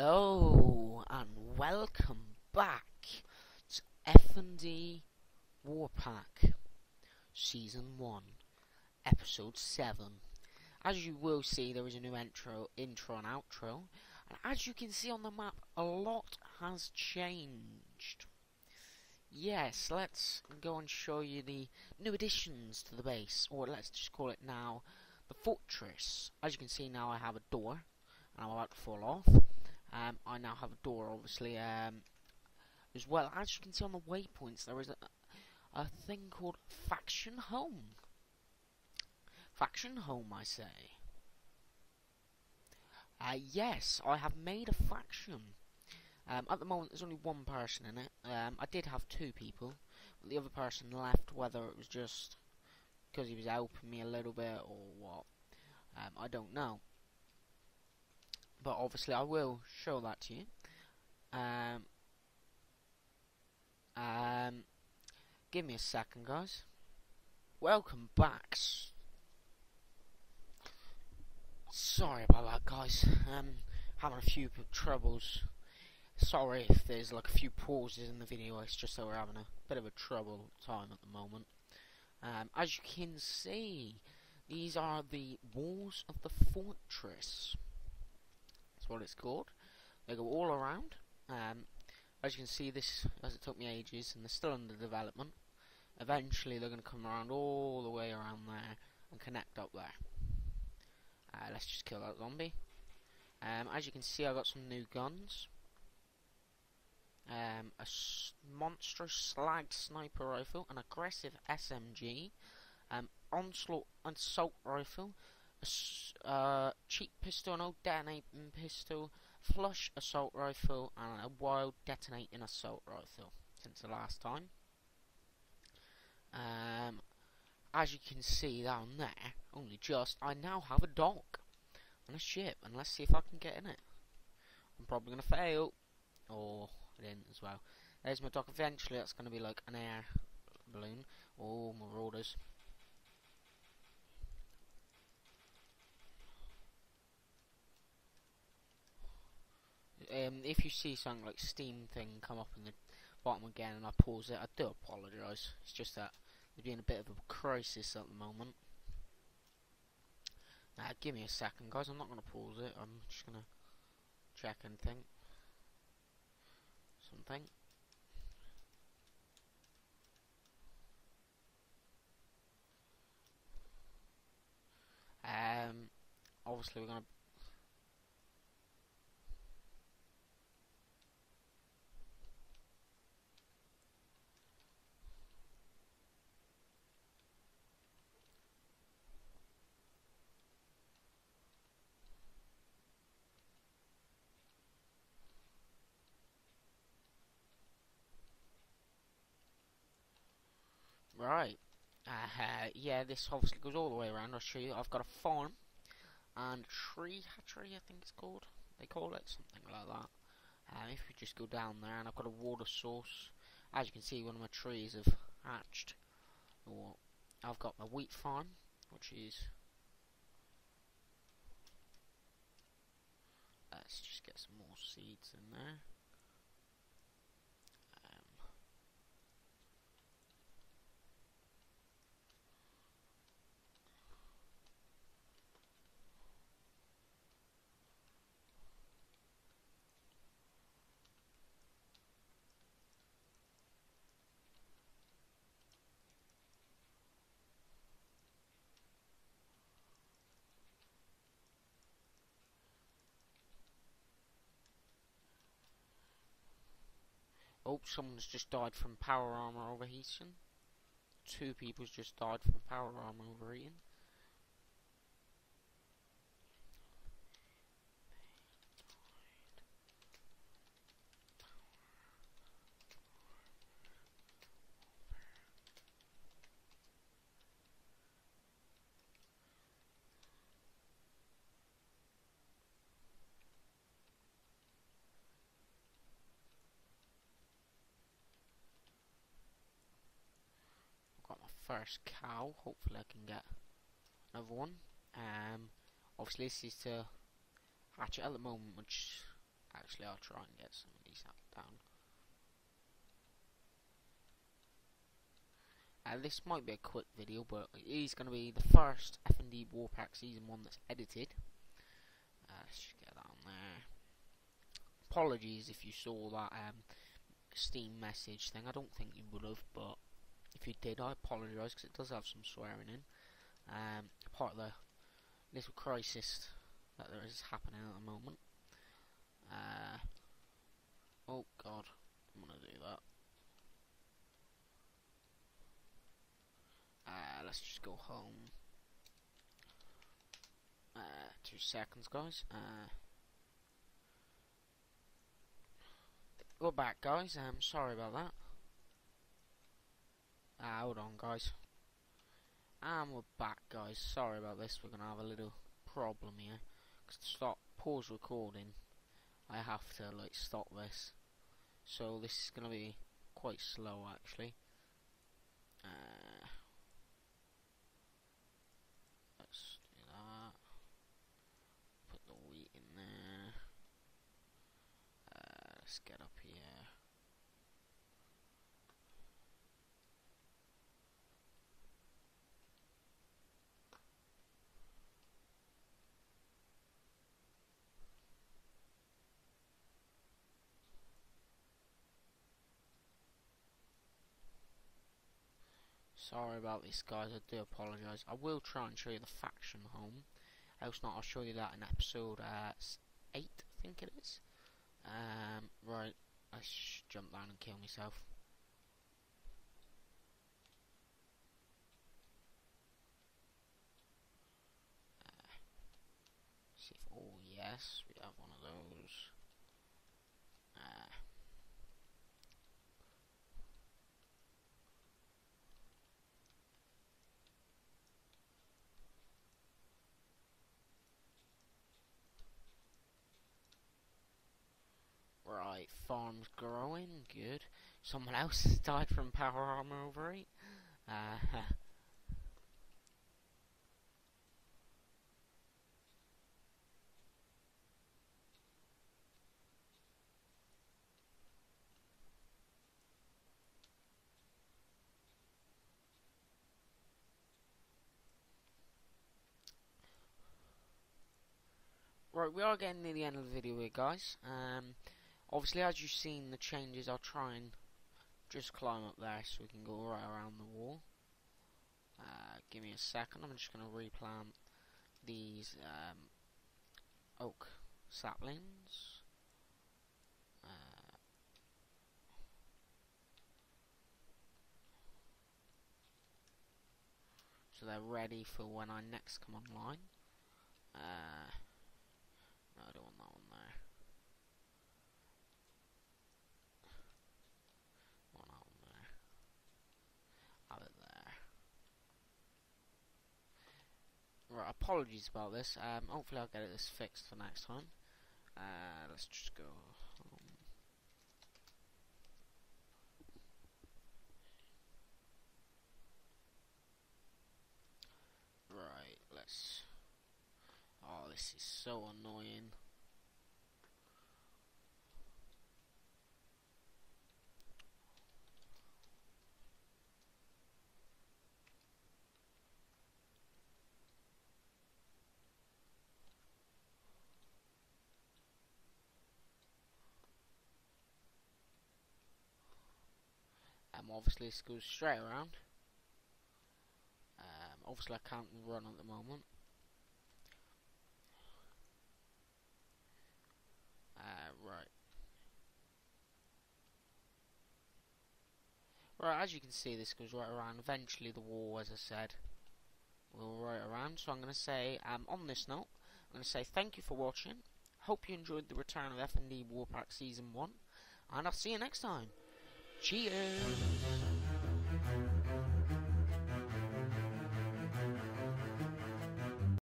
Hello and welcome back to F&D Warpack Season 1 Episode 7 As you will see there is a new intro, intro and outro and as you can see on the map a lot has changed. Yes, let's go and show you the new additions to the base or let's just call it now the fortress. As you can see now I have a door and I'm about to fall off um, I now have a door, obviously, um, as well. As you can see on the waypoints, there is a, a thing called Faction Home. Faction Home, I say. Uh, yes, I have made a faction. Um, at the moment, there's only one person in it. Um, I did have two people, but the other person left, whether it was just because he was helping me a little bit or what. Um, I don't know but obviously I will show that to you. Um, um, give me a second, guys. Welcome back. Sorry about that, guys. Um, having a few troubles. Sorry if there's like a few pauses in the video. It's just that we're having a bit of a trouble time at the moment. Um, as you can see, these are the walls of the fortress what it's called. They go all around. Um, as you can see, this as it took me ages, and they're still under development. Eventually, they're going to come around all the way around there and connect up there. Uh, let's just kill that zombie. Um, as you can see, I got some new guns. Um, a monstrous slag sniper rifle, an aggressive SMG, um, onslaught assault rifle, uh, cheap pistol, an old detonating pistol, flush assault rifle, and a wild detonating assault rifle since the last time. Um, as you can see down there, only just, I now have a dock and a ship, and let's see if I can get in it. I'm probably going to fail, or I didn't as well. There's my dock. Eventually, that's going to be like an air balloon. Oh, marauders. Um, if you see something like Steam thing come up in the bottom again and I pause it, I do apologise. It's just that we're being a bit of a crisis at the moment. Now, give me a second, guys. I'm not going to pause it. I'm just going to check and think. Something. Um, obviously, we're going to Right. Uh, yeah, this obviously goes all the way around. I'll show you. I've got a farm and tree hatchery, I think it's called. They call it something like that. Um, if you just go down there, and I've got a water source. As you can see, one of my trees have hatched. Or I've got my wheat farm, which is. Let's just get some more seeds in there. Oh, someone's just died from power armor overheating. Two people's just died from power armor overheating. First cow. Hopefully I can get another one. Um, obviously this is to hatch at the moment, which Actually, I'll try and get some of these down. Uh, this might be a quick video, but it is going to be the first F&D Warpack Season 1 that's edited. Uh, let's get that on there. Apologies if you saw that um, Steam message thing. I don't think you would have, but if you did, I apologise because it does have some swearing in. Um, part of the little crisis that there is happening at the moment. Uh, oh god, I'm gonna do that. Uh, let's just go home. Uh, two seconds, guys. Uh, we're back, guys. I'm um, sorry about that. Ah, hold on, guys. And we're back, guys. Sorry about this. We're gonna have a little problem here. Cause to stop pause recording, I have to like stop this. So this is gonna be quite slow, actually. Uh, let's do that. Put the wheat in there. Uh, let's get up here. Sorry about this guys, I do apologise. I will try and show you the faction home. Else not, I'll show you that in episode uh, 8, I think it is. Um, right, I should jump down and kill myself. Uh, see if, oh yes, we have one of those. Uh, Farm's growing, good. Someone else has died from power armor overeat. Uh, Right, we are getting near the end of the video here, guys. Um, Obviously, as you've seen the changes, I'll try and just climb up there so we can go right around the wall. Uh, give me a second, I'm just going to replant these um, oak saplings. Uh, so they're ready for when I next come online. Uh, no, I don't want that one there. Right, apologies about this. Um, hopefully I'll get this fixed for next time. Uh, let's just go home. Right, let's... Oh, this is so annoying. Obviously this goes straight around. Um, obviously I can't run at the moment. Uh, right. Right, as you can see, this goes right around. Eventually, the wall, as I said, will right around. So I'm going to say, um, on this note, I'm going to say thank you for watching. Hope you enjoyed the return of F&D Warpack Season 1. And I'll see you next time. Cheers.